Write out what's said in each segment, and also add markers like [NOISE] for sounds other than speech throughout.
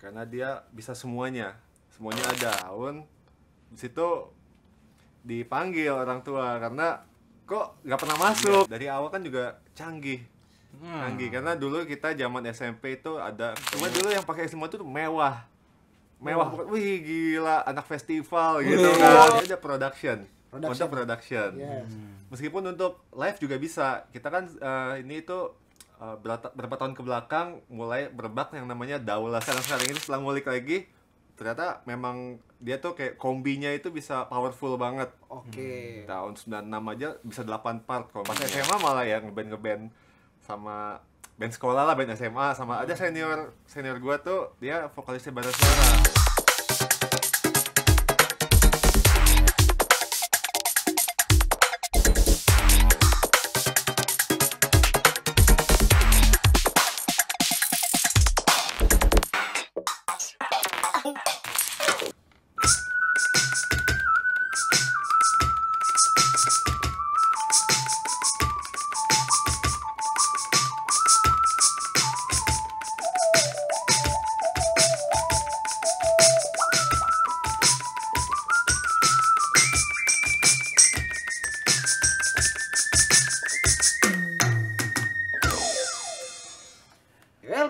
karena dia bisa semuanya. Semuanya ada. Aun di situ dipanggil orang tua. Karena kok nggak pernah masuk. Dari awal kan juga canggih. Canggih. Karena dulu kita zaman SMP itu ada. Cuma dulu yang pakai semua itu mewah. Mewah. Pokoknya, wih gila. Anak festival gitu kan. Ada production. Production. untuk production. Yes. meskipun untuk live juga bisa. Kita kan eh, ini itu eh, berata- berapa tahun ke belakang mulai berbak yang namanya daula. Sekarang sekarang ini setelah ngulik lagi ternyata memang dia tuh kayak kombinya itu bisa powerful banget. Oke. tahun 96 aja bisa 8 part kalau pas SMA malah ya ngeband ngeband sama band sekolah lah band SMA sama ada senior senior gua tuh dia vokalisnya Bara Suara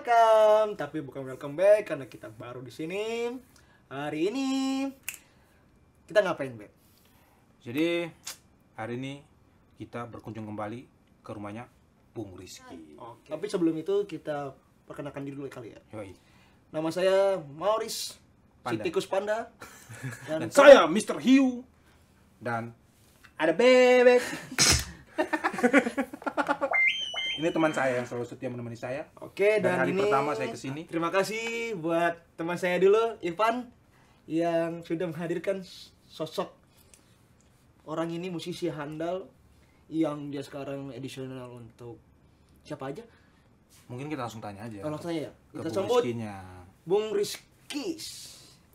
Welcome, tapi bukan welcome back karena kita baru di sini. Hari ini kita ngapain, Beb? Jadi hari ini kita berkunjung kembali ke rumahnya Bung Rizky. Tapi sebelum itu kita perkenalkan diri dulu kali ya. Yoi. Nama saya Maurice si Panda. tikus panda. [LAUGHS] Dan saya Mr. Hiu dan ada bebek. [LAUGHS] ini teman saya yang selalu setia menemani saya. Oke, Dan dan, hari ini pertama saya ke sini. Terima kasih buat teman saya dulu, Ivan, yang sudah menghadirkan sosok orang ini musisi handal yang dia sekarang edisional untuk siapa aja? Mungkin kita langsung tanya aja. Kalau saya ya, kita Bung sambut. Bung Rizkis.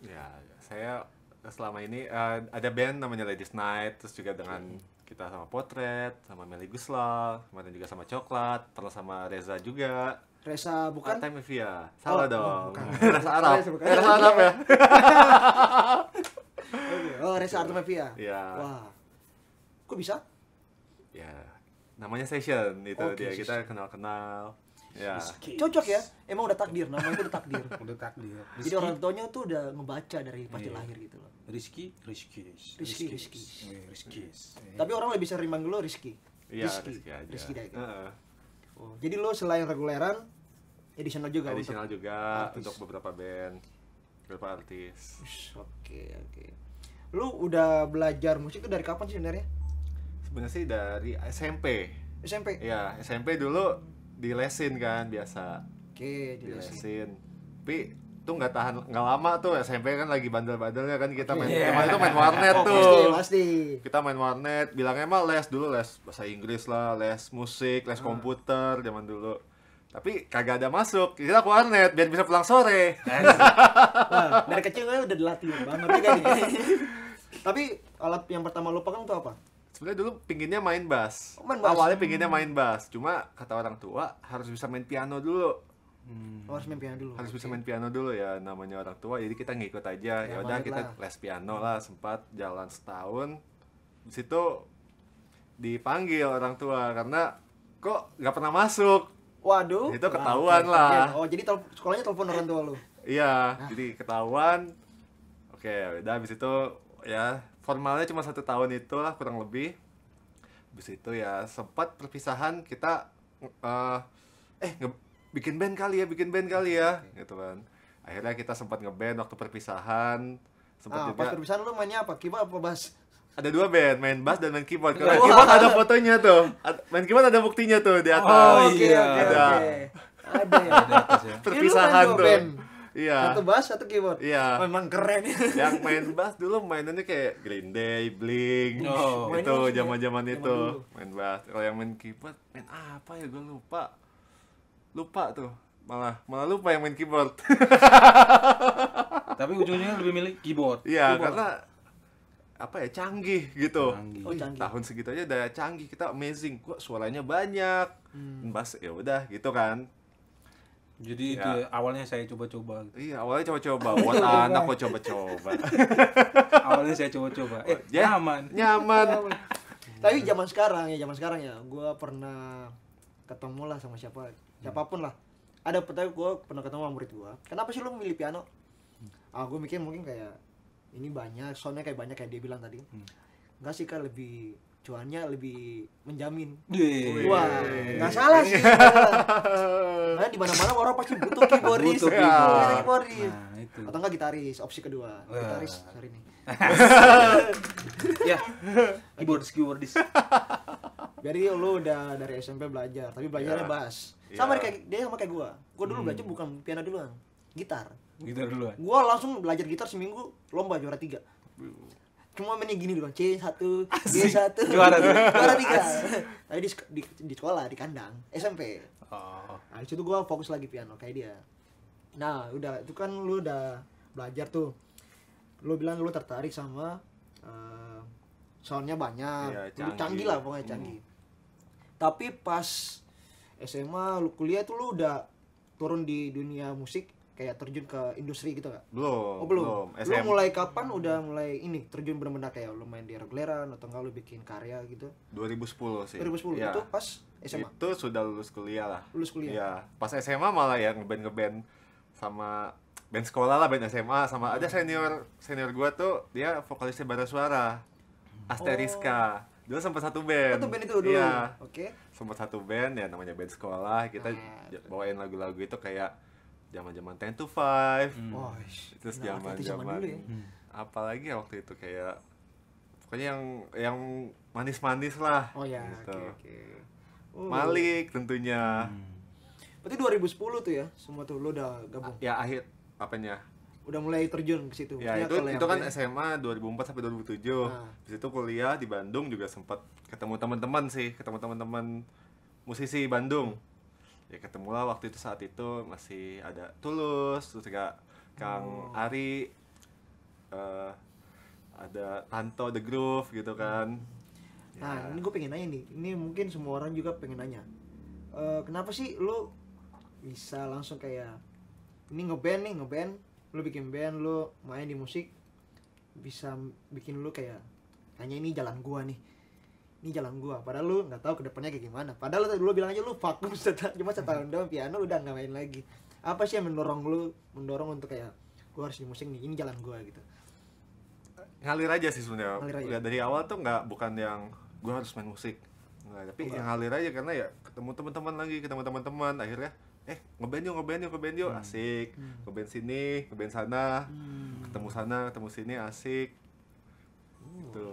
Ya, saya selama ini eh, ada band namanya Ladies Night, terus juga dengan kita sama Potret, sama Meli Guslau, kemarin juga sama Coklat, terus sama Reza juga. Reza bukan? Time Evia. Salah Oh, dong. oh. Reza Arab. Reza. Eh, Reza Arab ya? Oh, Reza Artemevia. Iya. Wah. Kok bisa? Ya, namanya session itu Oke, dia session. kita kenal-kenal. Ya. Rizky. Cocok ya. Emang udah takdir, namanya itu udah takdir. [LAUGHS] Udah takdir. Jadi Rizky, orang tuanya tuh udah ngebaca dari pasti Iya. lahir gitu loh. Rizky, Rizky, Rizky, Rizky. Rizky. Tapi orang lebih sering manggil lo Rizky. Iya, Rizky. Rizky aja. Rizky. Heeh. Oh, jadi lo selain reguleran, edisional juga Additional untuk... juga artis. untuk beberapa band, beberapa artis. Oke, oke. Lu udah belajar musik itu dari kapan sih sebenarnya? Sebenarnya sih dari SMP. SMP. Iya, SMP dulu dilesin kan biasa. Oke, di SMP. Dilesin. Tapi tuh nggak tahan nggak lama tuh SMP kan lagi bandel-bandelnya kan kita main Iya. emang itu main warnet tuh. pasti, pasti. kita main warnet bilangnya mah les dulu les bahasa Inggris lah les musik les komputer zaman dulu tapi kagak ada masuk kita ke warnet biar bisa pulang sore Wah, dari kecil kan udah dilatih banget juga [LAUGHS] nih. Tapi alat yang pertama lo pegang tuh apa? Sebenarnya dulu pinginnya main bass. Oh, main bass. awalnya pinginnya main bass cuma kata orang tua harus bisa main piano dulu Hmm. Oh, harus main piano dulu. harus bisa Oke. main piano dulu ya namanya orang tua jadi kita ngikut aja Ya, ya udah kita lah. les piano lah sempat jalan setahun di situ dipanggil orang tua karena kok nggak pernah masuk Waduh. Itu ketahuan lah. oke. Oh, jadi tel- sekolahnya telepon orang tua lu. Iya, jadi ketahuan. Oke, udah habis itu ya formalnya cuma satu tahun itu lah kurang lebih. Habis itu ya sempat perpisahan kita eh eh nge- bikin band kali ya, bikin band kali ya, gitu kan. Akhirnya kita sempat ngeband waktu perpisahan. Sempat Ah, pas juga perpisahan lu mainnya apa? Keyboard apa bass? ada dua band, main bass dan main keyboard. Karena keyboard ada fotonya tuh. Main keyboard ada buktinya tuh di atas. Oh, iya. Ada. Ada ya. Ya. Perpisahan tuh. band? Iya. Satu bass, satu keyboard. Iya. Memang keren ya. [LAUGHS] yang main bass dulu mainannya kayak Green Day, Blink, Oh. Main itu zaman-zaman Zaman itu dulu. main bass. Kalau yang main keyboard, main apa ya gue lupa, lupa tuh, malah malah lupa yang main keyboard. Tapi ujungnya lebih milih keyboard. Iya karena apa ya canggih gitu. Canggih. Oh, canggih. Tahun segitu aja udah canggih kita amazing. Kok suaranya banyak. Hmm. Bass ya udah gitu kan. Jadi itu Ya. ya, awalnya saya coba-coba. Iya, awalnya coba-coba buat anak kok coba-coba. [LAUGHS] awalnya saya coba-coba. Eh, Ya. nyaman. Nyaman. [LAUGHS] Tapi zaman sekarang ya, zaman sekarang ya, gue pernah ketemu lah sama siapa, siapa pun lah. Ada pertanyaan gue pernah ketemu sama murid gue. Kenapa sih lu milih piano? Ah, gue mikir mungkin kayak ini banyak, soalnya kayak banyak kayak dia bilang tadi. Enggak sih kan lebih cuannya lebih menjamin. Wih. Wah, nggak salah sih. [LAUGHS] Karena di mana-mana orang pasti butuh keyboardis, Butuh keyboard. keyboardis. Nah, itu. Atau enggak gitaris, opsi kedua. Wah. Gitaris hari ini. [LAUGHS] ya. Keyboardis keyboardis. Jadi lu udah dari SMP belajar, tapi belajarnya Iya. bass. Iya. Sama kayak dia sama kayak gua. Gua dulu belajar bukan piano duluan, gitar. Gitu duluan. Gua langsung belajar gitar seminggu lomba juara tiga. Cuma mainnya gini doang, C satu, G satu, Juara tuh. [LAUGHS] juara tiga. Tapi di, di, di sekolah di kandang SMP. Oh. Nah, di situ gua fokus lagi piano kayak dia. Nah, udah itu kan lu udah belajar tuh. Lu bilang lu tertarik sama eh, soundnya banyak, Lu canggih. canggih lah pokoknya canggih. Tapi pas SMA lu kuliah tuh lu udah turun di dunia musik kayak terjun ke industri gitu gak? Belum. Oh belum. Lu SM mulai kapan udah mulai ini terjun benar-benar kayak lu main di regleran atau enggak lu bikin karya gitu? 2010 sih. 2010 Iya. itu pas SMA. Itu sudah lulus kuliah lah. Lulus kuliah. Iya. Pas SMA malah ya ngeband ngeband sama band sekolah lah, band SMA sama ada senior senior gua tuh dia vokalisnya bara suara. Asteriska. Dulu sempat satu band. Oh, tuh band itu dulu. Iya. Oke. Sempat satu band ya namanya band sekolah. Kita Ah, j- bawain lagu-lagu itu kayak zaman-zaman 10 to 5. Wah, Terus nah, zaman itu zaman zaman dulu ya. apalagi ya waktu itu kayak pokoknya yang yang manis-manis lah. Oh ya, gitu. oke oke. Oh, Malik tentunya. Berarti 2010 tuh ya, semua tuh lu udah gabung. Ya akhir apanya? Udah mulai terjun ke situ. Ya Maksudnya itu kalau yang itu kan band- SMA 2004 sampai 2007. Nah. Di situ kuliah di Bandung juga sempat ketemu teman-teman sih, ketemu teman-teman musisi Bandung. Ya ketemulah waktu itu saat itu masih ada Tulus, terus juga Kang Oh. Ari eh, ada Tanto The Groove gitu kan. Nah, ini gue pengen nanya nih. Ini mungkin semua orang juga pengen nanya. Eh, kenapa sih lu bisa langsung kayak ini ngeband nih, ngeband, lu bikin band, lu main di musik bisa bikin lu kayak kayaknya ini jalan gua nih. Ini jalan gua. Padahal lu nggak tahu ke depannya kayak gimana. Padahal lu dulu bilang aja lu vakum [LAUGHS] setelah cuma setahun doang piano udah nggak main lagi. Apa sih yang mendorong lu mendorong untuk kayak gua harus di musik nih, ini jalan gua gitu. ngalir aja sih sebenarnya. Nggak, dari awal tuh nggak bukan yang gue harus main musik. Nggak, tapi Enggak. yang ngalir aja karena ya ketemu teman-teman lagi, ketemu teman-teman akhirnya eh ngeband yuk, ngeband yuk, ngeband yuk, asik. Ngeband sini, ngeband sana, ketemu sana, ketemu sini asik. Gitu.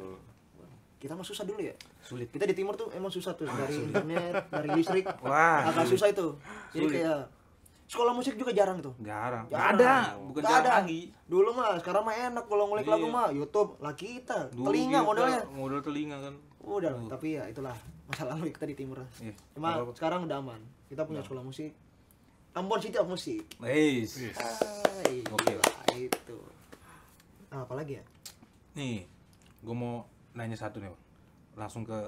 Kita mah susah dulu ya. Sulit. kita di timur tuh emang susah tuh dari internet dari [LAUGHS] listrik Wah. agak susah itu jadi Sulit. kayak sekolah musik juga jarang tuh Jarang. Jarang. ada, bukan jarang ada. lagi. dulu mah sekarang mah enak kalau ngulik Iya. lagu mah YouTube lah kita Dulu telinga kita modalnya Modal telinga kan. udah tapi ya itulah masa lalu kita di timur Iya. cuma sekarang udah aman kita punya sekolah musik Ambon City of Musik Weis. Hai, Oke. gila, itu nah, apalagi ya Nih, gue mau nanya satu nih, Bang. langsung ke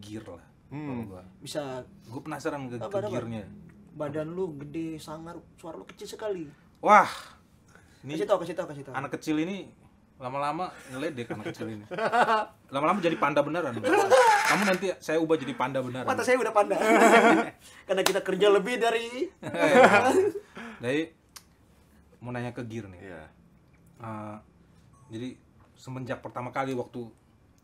gear lah. Hmm. Gua. bisa Gue penasaran ke, Apa, ke apa? gearnya. badan lu gede sangar suara lu kecil sekali Wah, ini kasih tau kasih tau kasih tau anak kecil ini lama-lama ngeledek anak kecil ini. Lama-lama jadi panda beneran. Kamu nanti saya ubah jadi panda beneran. Mata saya udah panda. [LAUGHS] Karena kita kerja lebih dari [LAUGHS] Jadi mau nanya ke gear nih. Iya. Uh, jadi semenjak pertama kali waktu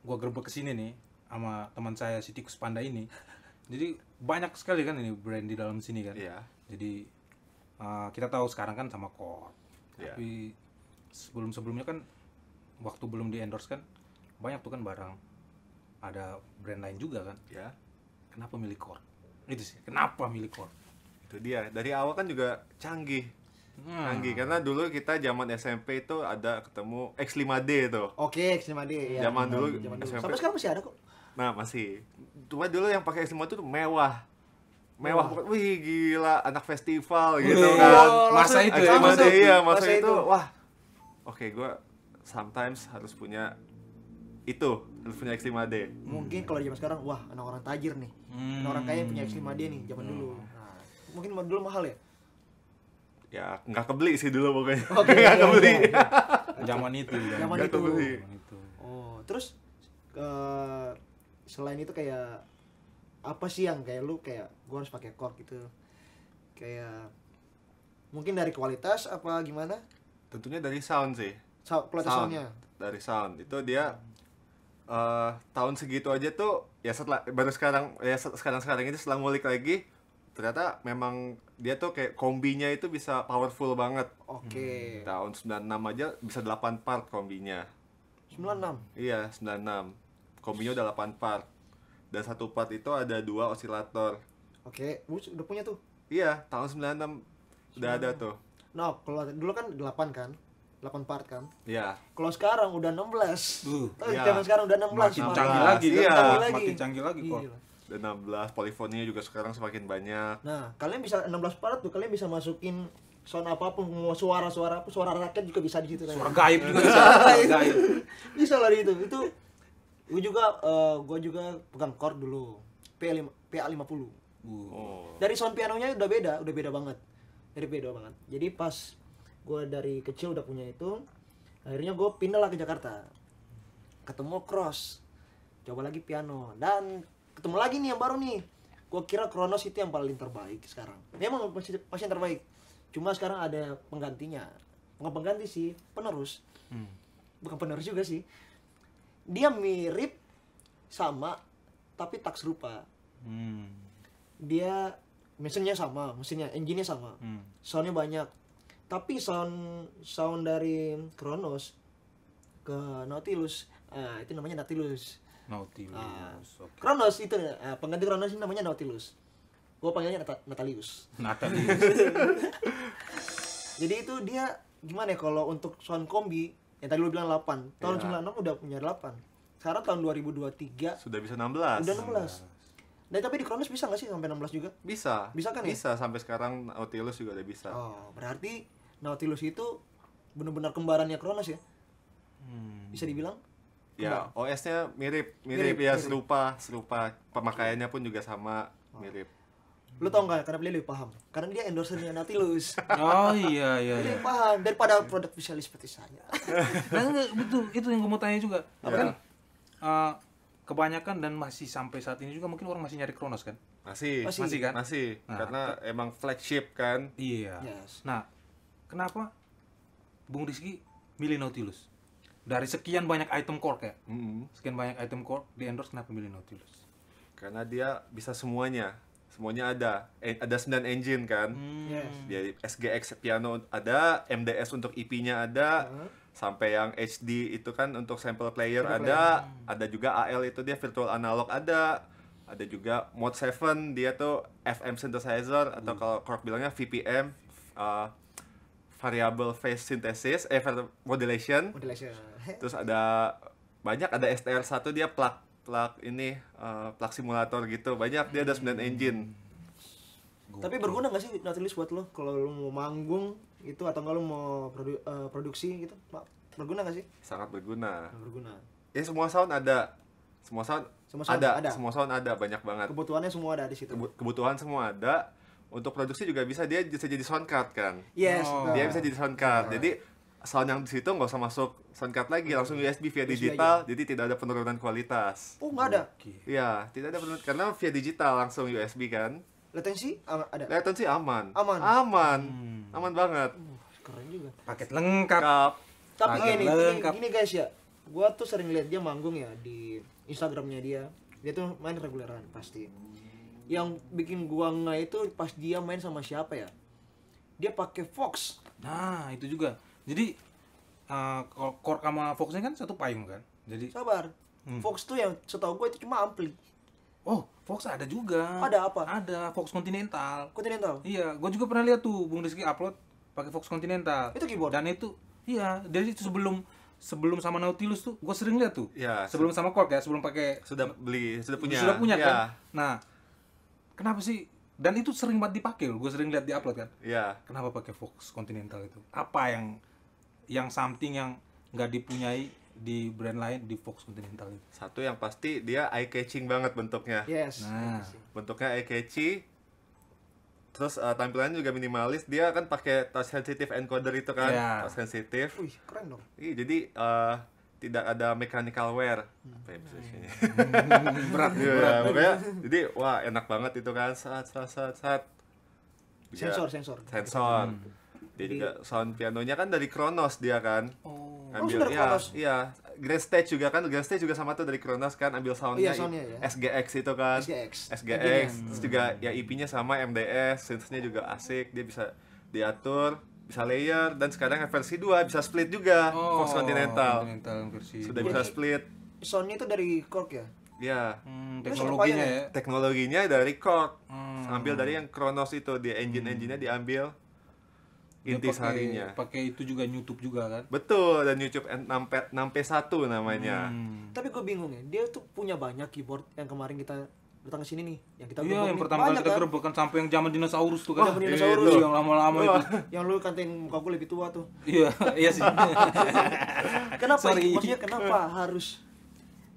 gua gerbek ke sini nih sama teman saya si tikus panda ini. [LAUGHS] Jadi banyak sekali kan ini brand di dalam sini kan. Iya. Jadi uh, kita tahu sekarang kan sama Core. Iya. Tapi sebelum-sebelumnya kan waktu belum di endorse kan banyak tuh kan barang ada brand lain juga kan. Ya. Kenapa milih Core? Itu sih. Kenapa milih Core? Itu dia. Dari awal kan juga canggih. Hmm. Canggih karena dulu kita zaman SMP itu ada ketemu X5D itu. Oke, X5D ya. Zaman dulu Zaman dulu. SMP. Sampai sekarang masih ada kok. Nah, masih. Cuma dulu yang pakai X5 itu mewah. Mewah, pokoknya, wih gila, anak festival gitu Wih, kan. masa itu ya, X5D, masa- iya, masa, masa itu, itu. wah. Oke, gua sometimes harus punya itu, harus punya X5D. Mungkin kalau zaman sekarang, wah, anak orang tajir nih. Hmm. Anak orang kaya punya X5D nih zaman dulu. Nah, mungkin dulu mahal ya Ya nggak kebeli sih dulu pokoknya. Oke, [LAUGHS] nggak iya, kebeli. iya. Zaman itu ya. Zaman Nggak itu. kebeli. Itu. oh terus eh, selain itu kayak apa sih yang kayak lu kayak gua harus pakai cork gitu kayak mungkin dari kualitas apa gimana Tentunya dari sound sih. Sa- kualitas Sound. soundnya Dari sound. Itu dia eh tahun segitu aja tuh ya setelah baru sekarang ya sekarang sekarang ini setelah ngulik lagi ternyata memang dia tuh kayak kombinya itu bisa powerful banget. oke Tahun 96 aja bisa 8 part kombinya. 96 Iya, 96. Kombinya udah 8 part. Dan satu part itu ada dua osilator. oke Lu udah punya tuh Iya, tahun 96 udah ada tuh. no kalau dulu kan 8 kan 8 part kan Iya. kalau sekarang udah 16 Duh, Oh, iya. zaman sekarang udah 16 Makin Pak. canggih 16, lagi kan? iya. Canggih lagi. Makin canggih lagi kok. Gila. Dan 16 polifoninya juga sekarang semakin banyak. Nah, kalian bisa 16 part tuh, kalian bisa masukin sound apa pun, mau suara-suara apa, suara rakyat juga bisa di situ kan. Suara gaib juga bisa. Gaib. bisa lah di itu. Itu gue juga eh, gue juga pegang chord dulu. P5 PA50. Uh. Oh. Dari sound pianonya udah beda, udah beda banget. Dari beda banget. Jadi pas gue dari kecil udah punya itu, akhirnya gue pindah lah ke Jakarta. Ketemu Cross. Coba lagi piano dan ketemu lagi nih yang baru nih. Gue kira Kronos itu yang paling terbaik sekarang. Memang masih masih yang terbaik. Cuma sekarang ada penggantinya. Bukan pengganti sih, penerus. Hmm. Bukan penerus juga sih. Dia mirip sama tapi tak serupa Hmm. dia mesinnya sama, mesinnya, engine-nya sama, Hmm. soundnya banyak. Tapi sound sound dari Kronos ke Nautilus, ah, itu namanya Nautilus. Nautilus. Ah. Oke. Kronos itu ah, pengganti Kronos ini namanya Nautilus. Gua panggilnya Nata- Natalius. Natalius. [LAUGHS] Jadi itu dia gimana ya kalau untuk sound kombi yang tadi lu bilang 8, tahun Iya. 96 udah punya 8. Sekarang tahun 2023 Sudah bisa 16. udah 16. Dan tapi di Kronos bisa nggak sih sampai 16 juga? Bisa. Bisa kan ya? Bisa sampai sekarang Nautilus juga udah bisa. Oh, berarti Nautilus itu benar-benar kembarannya Kronos ya? Hmm. Bisa dibilang? Ya, OS-nya mirip, Mirip, mirip, ya mirip. serupa, serupa. Pemakaiannya pun juga sama, mirip. Lu tau nggak? Karena beliau lebih paham. Karena dia endorsernya Nautilus. Oh iya iya Dia iya. lebih paham daripada produk visualis seperti saya. Nah, betul itu yang gue mau tanya juga. Apa? Kan eh, kebanyakan dan masih sampai saat ini juga mungkin orang masih nyari Kronos kan? Masih, Masih. Masih kan? masih. Nah, Karena emang flagship kan. Iya. Yes. Nah, kenapa Bung Rizky milih Nautilus? Dari sekian banyak item core kayak Mm-mm. sekian banyak item core di endorse kenapa milih Nautilus? Karena dia bisa semuanya. Semuanya ada. Eh, ada 9 engine kan. Hmm. Yes. Dia SGX piano ada, MDS untuk EP-nya ada, Heeh. sampai yang HD itu kan untuk sample player Sample ada, ada juga AL itu dia virtual analog ada, ada juga Mod 7 dia tuh FM synthesizer atau kalau Korg bilangnya VPM uh, variable phase synthesis eh modulation. Modulation. Terus ada banyak ada STR1 dia plug plug ini uh, plug simulator gitu. Banyak dia ada 9 engine. Tapi berguna nggak sih Nautilus buat lo kalau lo mau manggung itu atau nggak lo mau produ- eh, produksi gitu? Berguna nggak sih? Sangat berguna. Berguna. Ya semua sound ada. Semua sound, Semua sound ada. ada. Semua sound ada banyak banget. Kebutuhannya semua ada di situ. Kebu- kebutuhan semua ada. Untuk produksi juga bisa dia bisa jadi sound card kan. Yes. Oh. Dia bisa jadi sound card. Jadi sound yang di situ nggak usah masuk sound card lagi, langsung USB via USB digital. Jadi tidak ada penurunan kualitas. Oh nggak ada. Iya, tidak ada penurunan karena via digital langsung USB kan. Latensi ah, ada. Latency aman. Aman. Aman. Hmm. Aman banget. Uh, keren juga. Paket lengkap. Kap. Tapi Paket gini, gini, lengkap. gini guys ya, gua tuh sering lihat dia manggung ya di Instagramnya dia. Dia tuh main reguleran pasti. Yang bikin gua nggak itu pas dia main sama siapa ya? Dia pakai Fox. Nah, itu juga. Jadi eh, kalau core sama Foxnya kan satu payung kan. Jadi Sabar. Hmm. Fox tuh yang setahu gue itu cuma ampli. oh, Fox ada juga. Ada apa? Ada Fox Continental. Continental. Iya, gue juga pernah lihat tuh Bung Rizky upload pakai Fox Continental. Itu keyboard. Dan itu iya, dari itu sebelum sebelum sama Nautilus tuh gue sering lihat tuh. Iya, Sebelum sama Korg ya, sebelum pakai Sudah beli, sudah punya. sudah punya Iya. kan. Nah, kenapa sih? Dan itu sering banget dipakai loh. Gue sering lihat di upload kan. Iya. Kenapa pakai Fox Continental itu? Apa yang yang something yang nggak dipunyai di brand lain di Fox Continental itu? Satu yang pasti dia eye catching banget bentuknya. Yes. Nah. Bentuknya eye catchy. terus eh, tampilannya juga minimalis dia kan pakai touch sensitive encoder itu kan Iya. touch sensitive Wih, keren dong. Iya, jadi eh, tidak ada mechanical wear. Apa ya bisa sini? [LAUGHS] berat Iya, berat makanya jadi wah enak banget itu kan saat saat saat saat. Sensor, sensor. Sensor. Dia juga sound pianonya kan dari Kronos dia kan. oh Ambil dari ya, Kronos? iya. Grand Stage juga kan, Grand Stage juga sama tuh dari Kronos kan, ambil soundnya, Iya, soundnya ya. SGX itu kan. SGX. SGX, terus juga ya IP-nya sama MDS, synths-nya juga asik, dia bisa diatur, bisa layer dan sekarang versi 2 bisa split juga Oh, Fox Continental. Continental versi Sudah dua. bisa split. Soundnya itu dari Korg ya? Ya, Hmm, teknologinya ya teknologinya dari Korg. Hmm. Ambil dari yang Kronos itu, dia engine-engine-nya diambil Dia inti pakai- sarinya. pakai itu juga YouTube juga kan Betul, dan YouTube 6P, 6P1 namanya. Hmm. Tapi gue bingung ya, dia tuh punya banyak keyboard yang kemarin kita datang ke sini nih, yang kita Iya, yang pertama kali kita kan? gerbek kan sampai yang zaman dinosaurus tuh kan. Zaman dinosaurus. Itu yang lama-lama itu. Yang lu katain muka gue lebih tua tuh. Iya, iya sih. [LAUGHS] Kenapa? Sorry. Maksudnya kenapa harus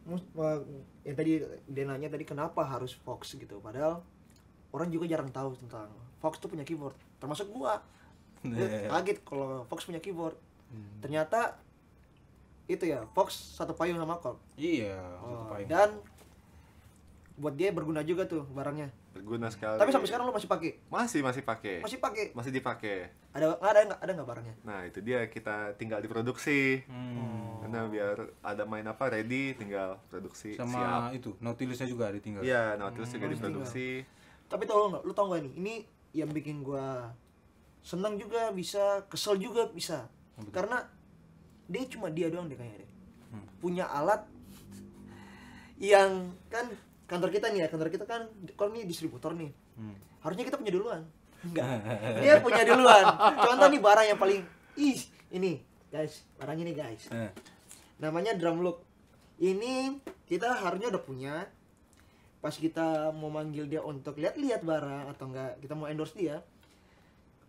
eh, yang tadi dia nanya tadi kenapa harus Fox gitu? Padahal orang juga jarang tahu tentang Fox tuh punya keyboard. Termasuk gua. Iya. kaget kalau Fox punya keyboard. Hmm. Ternyata itu ya Fox satu payung sama Korg. Iya, Oh, satu payung. dan buat dia berguna juga tuh barangnya. Berguna sekali. Tapi sampai sekarang lu masih pakai? masih masih pakai. Masih pakai? Masih dipakai. Ada ada nggak ada nggak barangnya? Nah, itu dia kita tinggal diproduksi. Hmm. Karena biar ada main apa ready tinggal produksi siap. Sama itu, Nautilusnya juga ditinggal. Iya, Nautilus juga Hmm, diproduksi. Tapi tau nggak? Lu tau nggak nih? Ini yang bikin gua senang juga bisa, kesel juga bisa. Betul. Karena dia cuma dia doang deh kayaknya deh. Hmm. Punya alat yang kan kantor kita nih ya, kantor kita kan kalau ini distributor nih. Hmm. Harusnya kita punya duluan. [LAUGHS] Enggak. Dia punya duluan. Contoh nih barang yang paling ih ini guys, barang ini guys. Eh, namanya drum look ini kita harusnya udah punya pas kita mau manggil dia untuk lihat-lihat barang atau enggak kita mau endorse dia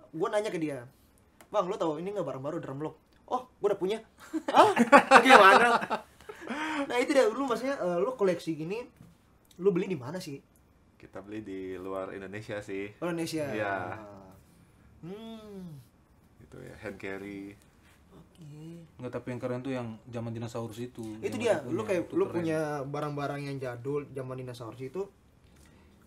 gue nanya ke dia bang lo tahu ini nggak barang baru drum lock oh gue udah punya [LAUGHS] ah gimana nah itu dia lu maksudnya eh, lu koleksi gini lu beli di mana sih Kita beli di luar Indonesia sih. Oh, Indonesia Iya. hmm Gitu ya, hand carry. oke Enggak, tapi yang keren tuh yang zaman dinosaurus itu. itu dia lu kayak itu lu keren. punya barang-barang yang jadul zaman dinosaurus itu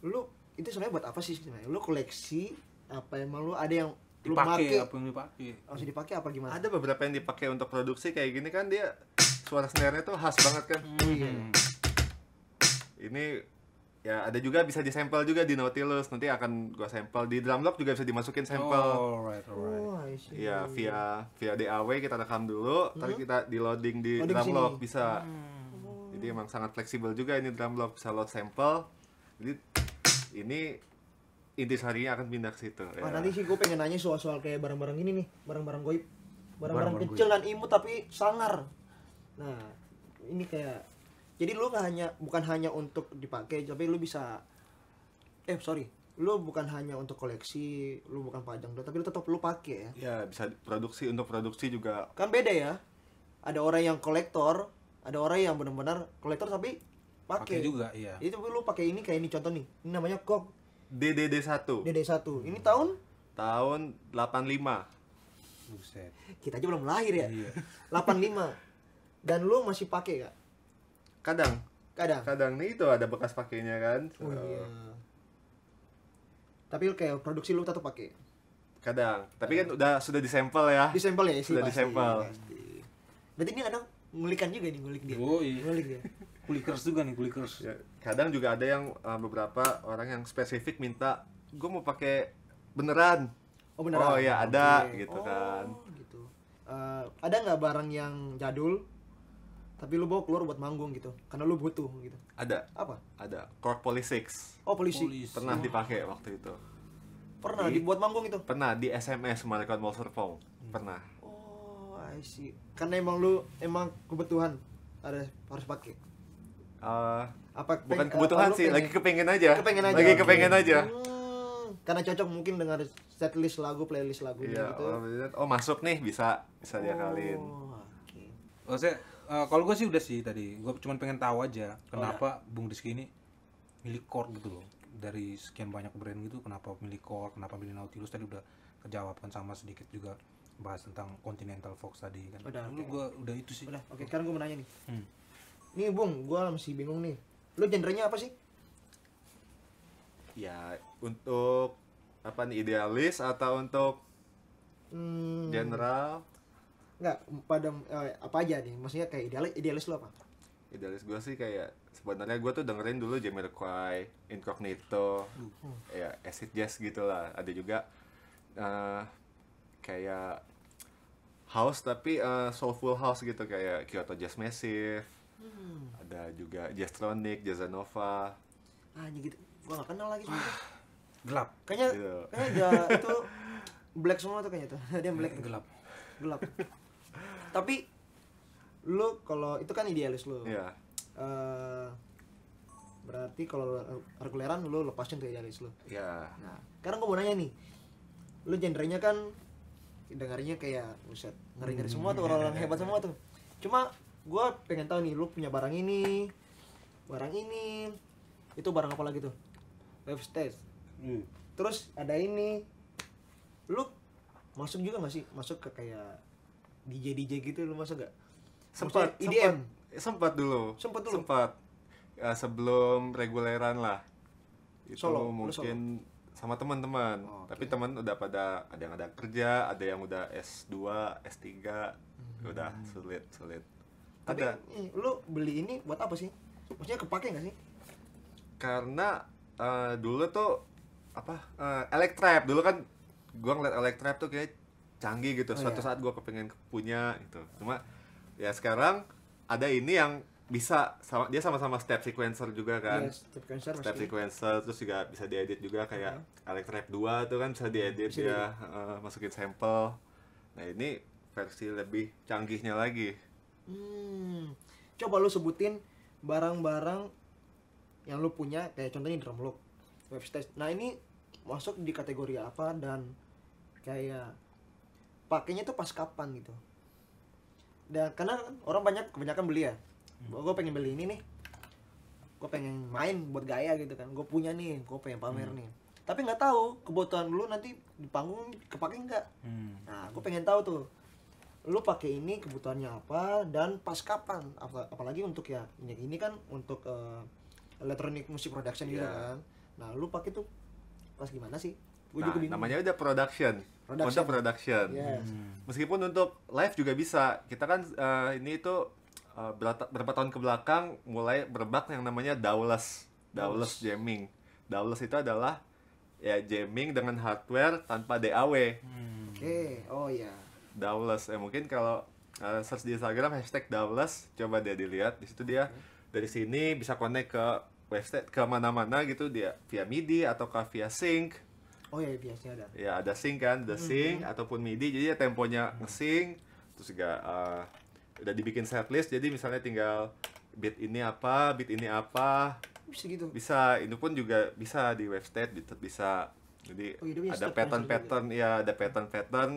lu itu sebenarnya buat apa sih sebenarnya lu koleksi apa emang lu ada yang lu dipakai apa yang dipakai. harus dipakai apa gimana Ada beberapa yang dipakai untuk produksi kayak gini kan dia suara snare-nya tuh khas banget kan. iya. Hmm. Ini ya ada juga bisa disampel juga di Nautilus. Nanti akan gua sampel di Drumlock juga bisa dimasukin sampel. Oh, alright, alright. oh. Iya, via via DAW kita rekam dulu, tapi kita di loading di Loading Drumlock sini. bisa. Jadi emang sangat fleksibel juga ini Drumlock bisa load sampel. Jadi ini intisarinya akan pindah ke situ. Ah, ya. nanti sih gue pengen nanya soal-soal kayak barang-barang ini nih barang-barang goib barang-barang Barang-barang kecil dan imut tapi sangar nah ini kayak jadi lu nggak hanya bukan hanya untuk dipakai tapi lu bisa eh sorry. Lu bukan hanya untuk koleksi lu bukan pajang doang, tapi lu tetap lu pakai ya. Ya bisa produksi untuk produksi juga. Kan beda ya. Ada orang yang kolektor ada orang yang benar-benar kolektor tapi Pakai. Pakai juga, iya. itu lu pakai ini kayak ini contoh nih. Ini namanya kok DDD 1 DD1 ini tahun? Tahun 85. Buset. kita aja belum lahir ya. Iya. 85 dan lu masih pakai gak Kadang kadang kadang nih itu ada bekas pakainya kan. oh So, iya tapi kayak produksi lu tetap pakai Kadang. Tapi kan udah sudah disampel ya. di sampel ya sih Sudah pasti, disampel. pasti. berarti ini ada ngulikan juga nih ngulik dia Oh, iya. ngulik dia Kulikers juga nih, kulikers. Ya, kadang juga ada yang uh, beberapa orang yang spesifik minta gue mau pakai beneran. oh beneran Oh, iya, ada, Oke. gitu Oh, kan. gitu Eh, ada nggak barang yang jadul tapi lu bawa keluar buat manggung gitu karena lu butuh gitu Ada, apa ada. Cork 6 oh polisi, pernah dipakai waktu itu. pernah Di- dibuat manggung itu Pernah di SMS Malaikat Monster Phone. Pernah. oh I see karena emang lu emang kebutuhan ada harus pakai Uh, apa bukan peng- kebutuhan apa lu sih, pengen- lagi kepengen aja. kepengen aja Lagi kepengen aja. Hmm, karena cocok mungkin dengan setlist lagu playlist lagunya Iya, gitu oh, oh masuk nih bisa bisa diakalin. Oh, oke. Oh, eh, kalau gue sih udah sih tadi. Gue cuma pengen tahu aja Oh, kenapa Bung Rizky ini milik Korg gitu loh. dari sekian banyak brand gitu kenapa milih Core kenapa milih Nautilus tadi udah kejawab kan sama sedikit juga bahas tentang Continental Fox tadi kan Udah, Lu oke. gua udah itu sih Udah, oke sekarang gue mau nanya nih. Hmm. Nih Bung, gue masih bingung nih. Lu genrenya apa sih? Ya, untuk apa nih idealis atau untuk Hmm, general? Enggak, pada eh, apa aja nih? Maksudnya kayak idealis, idealis lu apa? Idealis gue sih kayak sebenarnya gue tuh dengerin dulu Jamiroquai, Incognito, ya acid jazz gitu lah. Ada juga eh, kayak house tapi eh, soulful house gitu kayak Kyoto Jazz Massive. Ada juga Jazztronic, Jazzanova. Ah, gitu. Gua gak kenal lagi sebenernya. [SIGHS] gelap Kayaknya Gitu. kayaknya itu black semua tuh kayaknya tuh. [LAUGHS] Dia black gelap Gelap. Tapi lu kalau itu kan idealis lu. Iya. Eh, berarti kalau reguleran lu lepasin tuh idealis lu. Ya. Nah, sekarang gue mau nanya nih. Lu genrenya kan dengarnya kayak buset, ngeri-ngeri semua tuh orang-orang hebat semua tuh. Cuma gue pengen tahu nih, lu punya barang ini, barang ini, itu barang apa lagi tuh? Web stage. Terus ada ini, lu masuk juga gak sih? Masuk ke kayak DJ DJ gitu lu masuk gak? Sempat, IDM. sempat, sempat dulu. Sempat dulu? Sempat. Ya, sebelum reguleran lah. Itu Solo, mungkin sama teman-teman. Oh, oke. Tapi teman udah pada ada yang ada kerja, ada yang udah S2, S3. Udah sulit, sulit. Hmm. Tapi Ada. lu beli ini buat apa sih? Maksudnya kepake gak sih? Karena eh, dulu tuh apa? eh, Electrap dulu kan gua ngeliat Electrap tuh kayak canggih gitu. Oh, Suatu iya. saat gua kepengen punya gitu. Cuma ya sekarang ada ini yang bisa sama dia sama-sama step sequencer juga kan. Iya, step cancer step pasti. sequencer terus juga bisa diedit juga kayak Electrap 2 tuh kan bisa diedit Bisa ya eh, masukin sampel nah ini versi lebih canggihnya lagi Hmm. Coba lu sebutin barang-barang yang lu punya kayak contohnya drum loop, web stage. Nah, ini masuk di kategori apa dan kayak pakainya tuh pas kapan gitu. Dan karena orang banyak kebanyakan beli ya. Gue pengen beli ini nih. Gue pengen main buat gaya gitu kan. Gue punya nih, gue pengen pamer nih. Tapi nggak tahu kebutuhan lu nanti di panggung kepake nggak. hmm. Nah, gue pengen tahu tuh, lu pakai ini kebutuhannya apa dan pas kapan? Apa- apalagi untuk ya ini, ini kan untuk eh, electronic music production gitu Iya. kan. Nah, lu pakai tuh pas gimana sih? Gue nah juga bingung. namanya udah production, Production. untuk production. Yes. meskipun untuk live juga bisa. Kita kan eh, ini itu eh, berapa, berapa tahun ke belakang mulai berbak yang namanya dawless dawless jamming dawless itu adalah ya jamming dengan hardware tanpa DAW Hmm. Oke, oh ya. Dawless ya mungkin kalau uh, search di Instagram hashtag Dawless coba dia dilihat. Di situ dia dari sini bisa connect ke website ke mana-mana gitu. Dia via MIDI atau ke via sync Oh ya biasanya ada. ya ada sync kan the sync ataupun MIDI jadi ya temponya nge-sync terus juga uh, udah dibikin setlist jadi misalnya tinggal beat ini apa beat ini apa. Bisa gitu. bisa itu pun juga bisa di website bisa bisa. Jadi Oh, bisa ada step pattern cancel pattern ya ada pattern pattern.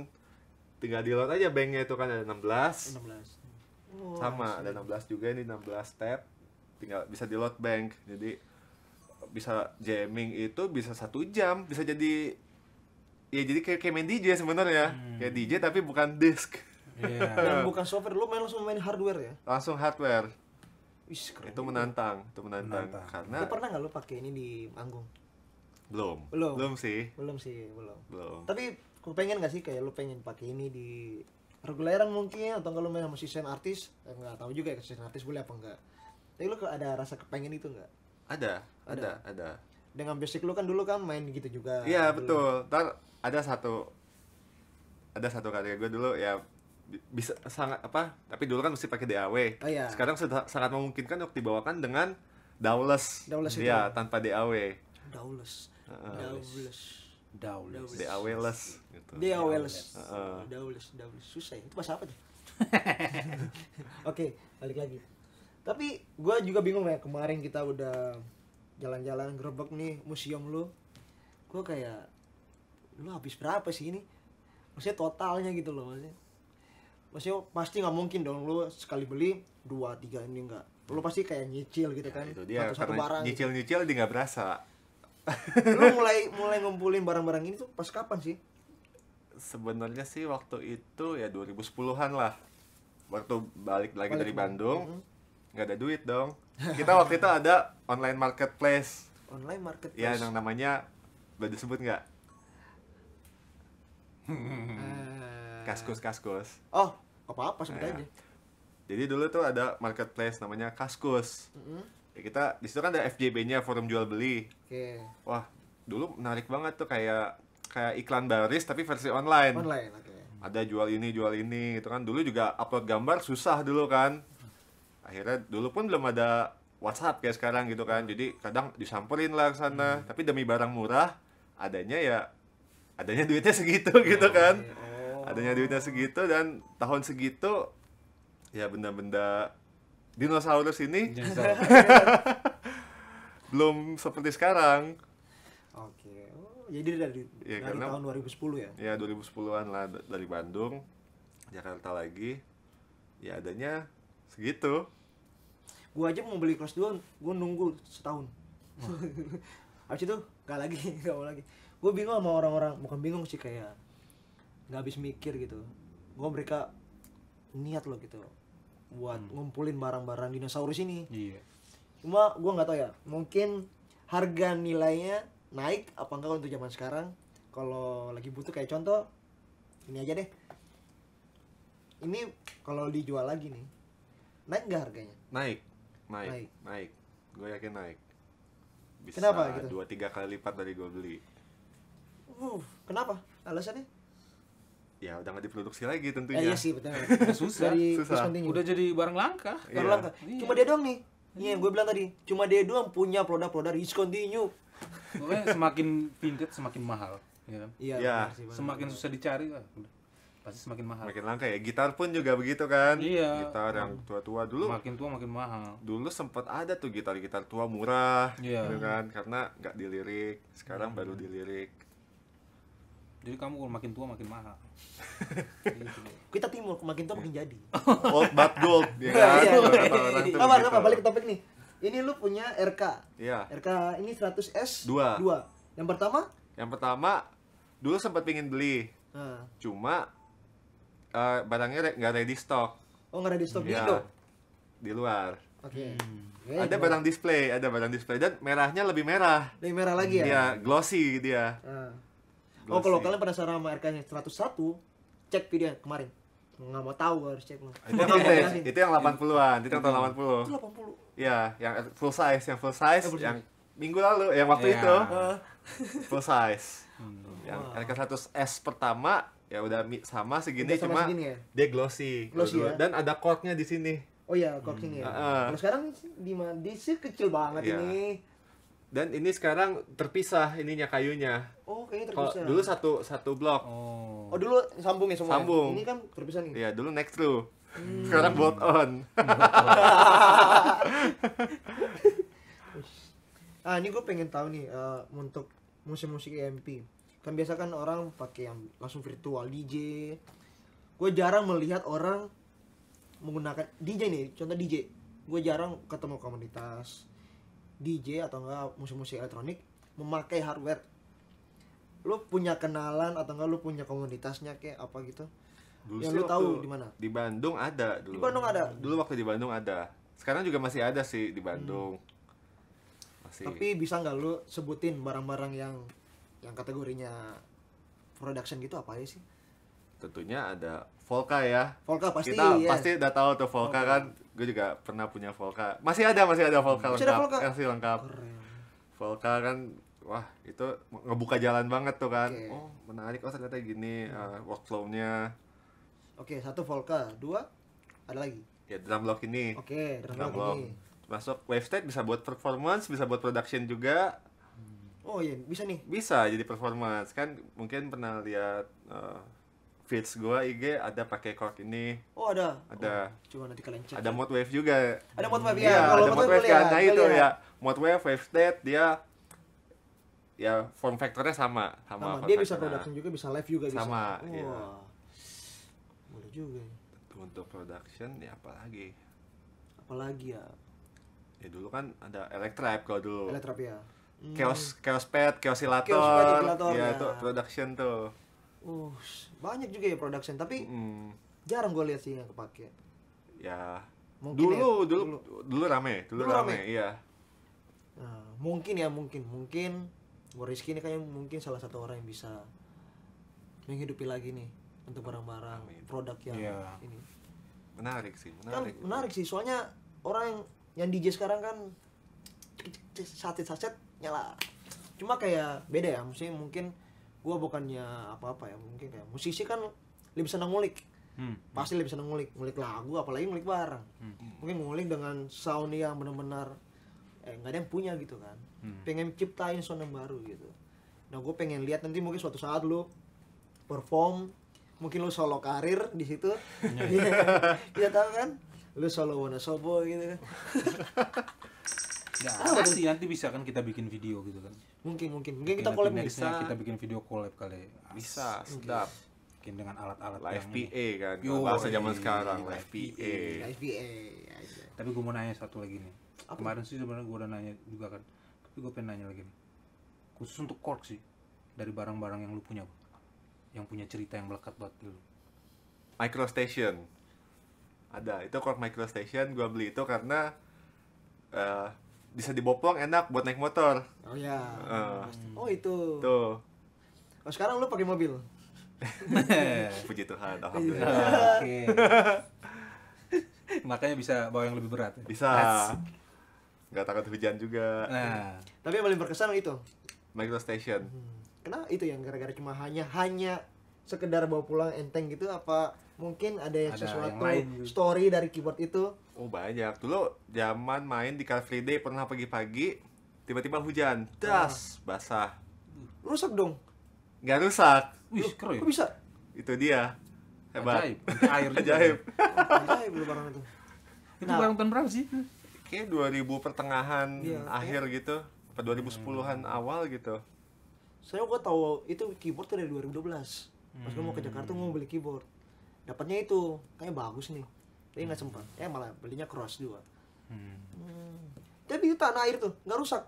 Tinggal di load aja banknya itu kan ada 16 16. Oh, sama ada 16 juga ini 16 step. Tinggal bisa di load bank. Jadi bisa jamming itu bisa satu jam bisa jadi ya jadi kayak, kayak main DJ sebenarnya kayak DJ tapi bukan disk Iya. [LAUGHS] Dan bukan software, lu main langsung main hardware ya? langsung hardware keren. itu menantang itu menantang, Menantang. karena Lu pernah nggak lu pakai ini di panggung? belum Belum. belum sih Belum sih, belum. belum Tapi lu pengen gak sih kayak lu pengen pakai ini di reguleran mungkin atau kalau main sama season artis eh, nggak tahu juga ya season artis boleh apa enggak tapi lu ke- ada rasa kepengen itu nggak ada Ada. ada ada dengan basic lu kan dulu kan main gitu juga Iya dulu. betul. Ntar ada satu ada satu kali gue dulu ya bi- bisa sangat apa? Tapi dulu kan mesti pakai DAW. Oh, iya. Sekarang sudah sangat memungkinkan untuk dibawakan dengan dawless. Dawless itu. Iya, tanpa DAW. Dawless Heeh. Dawless Dawless. DAW-less gitu. Dawless Heeh. Dawless Dawless susah ya itu bahasa apa tuh [LAUGHS] oke balik lagi tapi gue juga bingung ya kemarin kita udah jalan-jalan gerbek nih museum lu. Gue kayak lu habis berapa sih ini? Maksudnya totalnya gitu loh maksudnya. Maksudnya pasti nggak mungkin dong lu sekali beli dua tiga ini enggak lu pasti kayak nyicil gitu kan Itu dia satu-satu karena barang. gitu. nyicil-nyicil dia nggak berasa. lu mulai mulai ngumpulin barang-barang ini tuh pas kapan sih? Sebenarnya sih waktu itu ya 2010-an lah. Waktu balik lagi Balik dari Bandung. Mhm. Nggak ada duit dong. Kita waktu itu ada online marketplace. Online marketplace? Ya yang namanya udah disebut nggak? Eh, kaskus kaskus oh apa apa sebut aja jadi dulu tuh ada marketplace namanya kaskus. Mhm. ya kita di situ kan ada FJB-nya forum jual beli. Oke. Wah dulu menarik banget tuh kayak kayak iklan baris tapi versi online. Online oke. Ada jual ini jual ini gitu kan. Dulu juga upload gambar susah dulu kan akhirnya dulu pun belum ada WhatsApp kayak sekarang gitu kan. Jadi kadang disamperin lah ke sana. Tapi demi barang murah adanya ya adanya duitnya segitu [LAUGHS] gitu kan. oh. Adanya duitnya segitu dan tahun segitu ya benda-benda dinosaurus ini salah. [LAUGHS] [LAUGHS] belum seperti sekarang. Oke. Oh jadi dari Ya, dari karena- tahun 2010 ya? Ya 2010-an lah dari Bandung Jakarta lagi. Ya adanya segitu. Gua aja mau beli kelas 2 gua nunggu setahun. Habis itu gak lagi [LAUGHS] gak mau lagi. Gua bingung sama orang-orang bukan bingung sih kayak nggak habis mikir gitu. Gua mereka niat loh gitu buat ngumpulin barang-barang dinosaurus ini. Iya. cuma gua nggak tahu ya mungkin harga nilainya naik apa enggak untuk zaman sekarang? Kalau lagi butuh kayak contoh ini aja deh. Ini kalau dijual lagi nih naik nggak harganya naik naik Naik. naik, gue yakin naik bisa Kenapa gitu? dua tiga kali lipat dari gue beli uh kenapa alasannya ya udah nggak diproduksi lagi Eh, tentunya iya sih betul [LAUGHS] Susah. dari Susah. Udah jadi barang langka. Baru Iya. langka. cuma dia doang nih Iya, gue bilang tadi, cuma dia doang punya produk-produk discontinue. Pokoknya semakin vintage semakin mahal, ya kan? Iya, Iya. sih, benar. Semakin susah dicari lah. Pasti semakin mahal. makin langka ya gitar pun juga begitu kan Iya. gitar yang tua-tua dulu Makin tua makin mahal. dulu sempat ada tuh gitar-gitar tua murah Iya. gitu kan karena nggak dilirik sekarang baru dilirik Jadi kamu kalau makin tua makin mahal. [LAUGHS] Kita timur, makin tua makin jadi. [LAUGHS] old but gold ya kan Iya, Kata iya. begitu. kabar, balik ke topik nih. Ini lu punya RK. iya RK ini 100S Dua. Dua. Yang pertama? yang pertama dulu sempat pingin beli Nah. cuma eh, barangnya re- nggak ready stock Oh, nggak ada di stok di Iya, Indo. di luar Oke. Oke, ada gimana? barang display ada barang display dan merahnya lebih merah Lebih merah lagi ya? Iya, glossy dia Nah. Oh, kalau Glossy. kalian penasaran sama RK nya 101, cek video kemarin. Nggak mau tahu harus cek lo. itu yang vintage, itu yang 80-an itu yang tahun 80 Itu 80. Iya, yang full size, yang full size, size. yang minggu lalu, yang waktu Iya. itu Ah, full size. Hmm. Yang Wah. RK100S pertama ya udah sama segini Udah sama cuma segini ya? dia glossy, Glossy ya? dan ada corknya di sini. Oh iya, corking ya. Ah. Kalau sekarang di mana? Di sini kecil banget Iya. ini. Dan ini sekarang terpisah ininya kayunya. Oh, kayaknya terpisah. dulu satu satu blok. Oh. Oh, dulu sambung ya semua. Sambung. Ini kan terpisah nih. Iya, dulu next through. Hmm. Sekarang bolt on. [LAUGHS] Ah, ini gue pengen tahu nih eh, untuk musik-musik EMP. Kan biasa kan orang pakai yang langsung virtual DJ. Gue jarang melihat orang menggunakan DJ nih, contoh DJ. Gue jarang ketemu komunitas DJ atau enggak musik-musik elektronik memakai hardware. Lu punya kenalan atau enggak lu punya komunitasnya kayak apa gitu? Dulu Yang lu tahu di mana? Di Bandung ada dulu. Di Bandung ada? Dulu waktu di Bandung ada. Sekarang juga masih ada sih di Bandung. Masih. Tapi bisa nggak lu sebutin barang-barang yang yang kategorinya production gitu apa aja sih? tentunya ada Volca ya. Volca pasti Kita ya. pasti udah tahu tuh Volca kan. Gue juga pernah punya Volca. Masih ada, masih ada Volca Masih ada lengkap. Volca? Masih lengkap. Keren. Volca kan wah, itu ngebuka jalan banget tuh kan. Oke. Oh, menarik oh ternyata gini uh, workflow-nya. Oke, satu Volca, dua ada lagi. Ya drum block ini. Oke, drum Drum block block. ini. Masuk wave state bisa buat performance, bisa buat production juga. Oh iya, bisa nih. Bisa jadi performance. Kan mungkin pernah lihat uh, feeds gua IG ada pakai cork ini. Oh ada. Ada. Oh, coba nanti kalian cek. Ada mode wave juga. Ada mode wave ya. Iya, Kalau ada mode mode wave kan. Nah gua itu lihat. ya, mode wave, wave state dia ya form factornya sama, sama. Sama, dia bisa production juga, bisa live juga bisa. Sama, Wah. iya. Boleh juga. Untuk production ya apalagi. Apalagi ya, Ya dulu kan ada Electrap kalau dulu. Electrap ya. Chaos chaos pet chaos Oscillator, ya ya. itu production tuh Uh, banyak juga ya production, tapi Hmm, jarang gue lihat sih yang kepake. ya Mungkin dulu, ya, dulu dulu. dulu rame dulu, Dulu rame, rame? iya Nah, mungkin ya mungkin mungkin gue Rizky ini kayaknya mungkin salah satu orang yang bisa menghidupi lagi nih untuk barang-barang produk yang Iya. ini. menarik sih Kan menarik menarik sih soalnya orang yang yang DJ sekarang kan saset saset nyala. Cuma kayak beda ya, maksudnya mungkin gua bukannya apa-apa ya, mungkin kayak musisi kan lebih senang ngulik. Hmm. Pasti lebih senang ngulik, ngulik lagu apalagi ngulik barang. Mungkin ngulik dengan sound yang benar-benar eh nggak ada yang punya gitu kan. Hmm. Pengen ciptain sound yang baru gitu. Nah, gue pengen lihat nanti mungkin suatu saat lu perform mungkin lu solo karir di situ. Iya. Kita [LAUGHS] tahu kan? Lu solo Wonosobo gitu kan. [LAUGHS] Ya, nanti nanti bisa kan kita bikin video gitu kan. Mungkin mungkin mungkin kita collab Bisa. kita bikin video collab kali. bisa sedap Mungkin dengan alat-alat live yang PA kan Yo, bahasa zaman sekarang live live PA aja. Tapi gue mau nanya satu lagi nih. Apa? Kemarin sih sebenarnya gue udah nanya juga kan. Tapi gue pengen nanya lagi nih. Khusus untuk kork sih. Dari barang-barang yang lu punya. Yang punya cerita yang melekat buat lu. micro station ada itu kork micro station gua beli itu karena eh, bisa dibopong enak buat naik motor Oh ya. Eh. Oh itu. tuh Oh sekarang lu pakai mobil. [LAUGHS] puji Tuhan Iya. alhamdulillah Oke. [LAUGHS] Makanya bisa bawa yang lebih berat. ya? bisa nggak takut hujan juga Nah, Tapi yang paling berkesan itu. micro station Hmm. Kenapa itu yang gara-gara cuma hanya hanya sekedar bawa pulang enteng gitu apa mungkin ada, Ada sesuatu yang gitu. story dari keyboard itu. Oh banyak. Dulu zaman main di Car Free Day pernah pagi-pagi tiba-tiba hujan. Das basah. Rusak dong. Nggak rusak. Wih, Loh, keren. kok bisa? Itu dia. Hebat. Ajaib. Air ajaib. Ajaib lu barang itu. Itu Nah. barang tahun berapa sih? kayak 2000 pertengahan Iya, akhir gitu. Apa 2010-an awal gitu. Saya gua tahu itu keyboard tuh dari 2012 pas gua mau ke Jakarta gua mau beli keyboard dapatnya itu kayaknya bagus nih tapi nggak sempat ya malah belinya cross juga Hmm. hmm. tapi itu tanah air tuh nggak rusak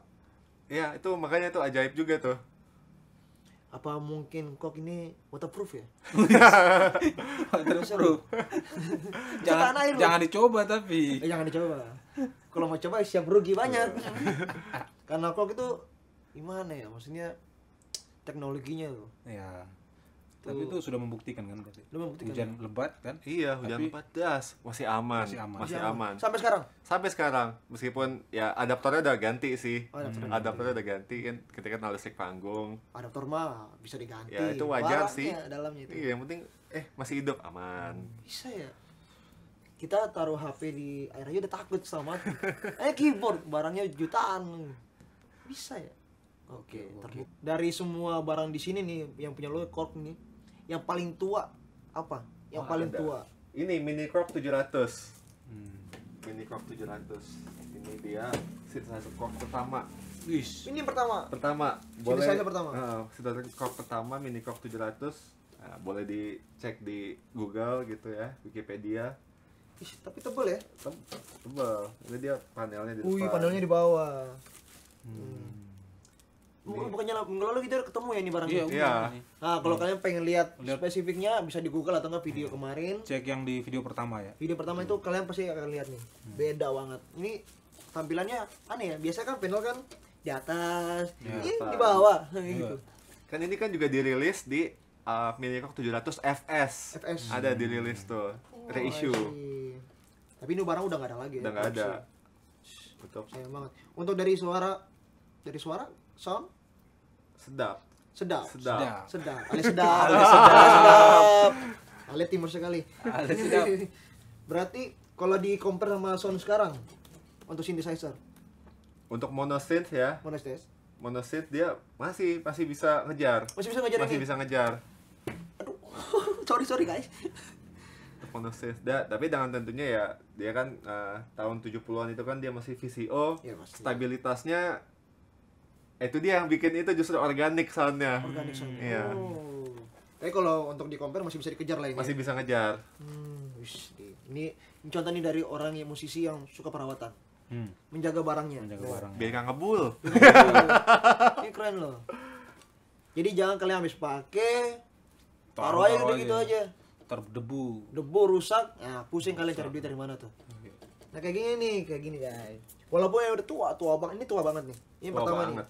Iya, itu makanya itu ajaib juga tuh. apa mungkin kok ini waterproof ya [LAUGHS] Waterproof. Tanah jangan air loh. jangan dicoba tapi. Eh, jangan dicoba kalau mau coba siap rugi banyak [LAUGHS] karena kok itu gimana ya maksudnya teknologinya tuh Ya. Tapi itu sudah membuktikan kan berarti. Lu membuktikan, Hujan lebat kan? Iya, hujan Tapi- lebat das, masih aman, Masih aman. masih Masih aman. sampai sekarang Sampai sekarang, meskipun ya adaptornya udah ganti sih. Oh, adaptornya adaptornya udah ganti kan ketika kenal listrik panggung. adaptor mah bisa diganti Ya itu wajar Barangnya sih. dalamnya itu Iya, yang penting eh masih hidup aman. bisa ya kita taruh HP di air aja udah takut sama [LAUGHS] eh keyboard barangnya jutaan bisa ya oke terbuk- dari semua barang di sini nih yang punya lo cork nih yang paling tua apa yang Wah, paling ada. tua Ini Mini Crop 700. Hmm. Mini Crop 700. Ini dia synthesizer crop pertama. Wis. ini yang pertama Pertama, Synthesizer pertama? Heeh, synthesizer crop pertama Mini Crop 700. Nah, boleh dicek di Google gitu ya, Wikipedia. Ih, tapi tebel ya tebal ini dia panelnya di Wih, depan panelnya di bawah. Hmm. Bukan bukannya minggu lalu kita ketemu ya ini barangnya. Iya, Iya. Nah, kalau kalian pengen lihat Lihat. spesifiknya bisa di Google atau enggak video kemarin. Cek yang di video pertama ya. Video pertama itu kalian pasti akan lihat nih. Beda banget. Ini tampilannya aneh ya. Biasa kan panel kan di atas, Di ini di bawah [LAUGHS] gitu. kan ini kan juga dirilis di uh, Mini Crop 700 FS FS. ada dirilis tuh reissue Oh, see. Tapi ini barang udah nggak ada lagi udah nggak ada betul Sayang banget. Untuk dari suara dari suara sound sedap sedap. sedap, Sedap. Sedap. Ale [LAUGHS] sedap. Ale sedap. Ale timur sekali. Ale [LAUGHS] sedap. Berarti kalau di compare sama sound sekarang untuk synthesizer, untuk monosynth ya monosynth monosynth dia masih masih bisa ngejar masih bisa ngajarin masih ini? bisa ngejar Aduh. [LAUGHS] sorry sorry guys. untuk monosynth da, tapi dengan tentunya ya dia kan uh, tahun 70-an itu kan dia masih VCO Ya, pasti. stabilitasnya itu dia yang bikin itu justru organik soundnya Organik sound. iya Oh. Tapi kalau untuk di compare masih bisa dikejar lah ini. masih bisa ngejar Hmm, wish, ini, ini contoh nih dari orang yang musisi yang suka perawatan. Hmm. menjaga barangnya Menjaga barang. biar nggak ngebul ini keren loh jadi jangan kalian habis pakai taruh aja udah aja. gitu aja Terdebu. debu rusak nah pusing kalian cari duit dari mana tuh nah kayak gini nih kayak gini guys walaupun yang udah tua tua banget ini tua banget nih ini Tua pertama banget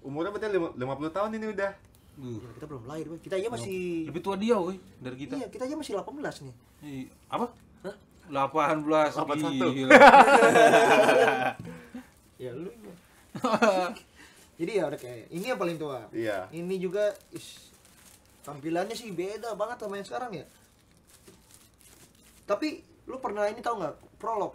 umurnya berarti lima- 50 tahun ini udah Uh, nih Gila, kita belum lahir Boy. kita aja masih lebih tua dia, woi, dari kita. iya kita aja masih 18 nih Ih, apa? Hah? 18 81. gila. [LAUGHS] ya lu jadi ya udah kayak ini yang paling tua iya ini juga is, tampilannya sih beda banget sama yang sekarang ya tapi lu pernah ini tahu nggak prolog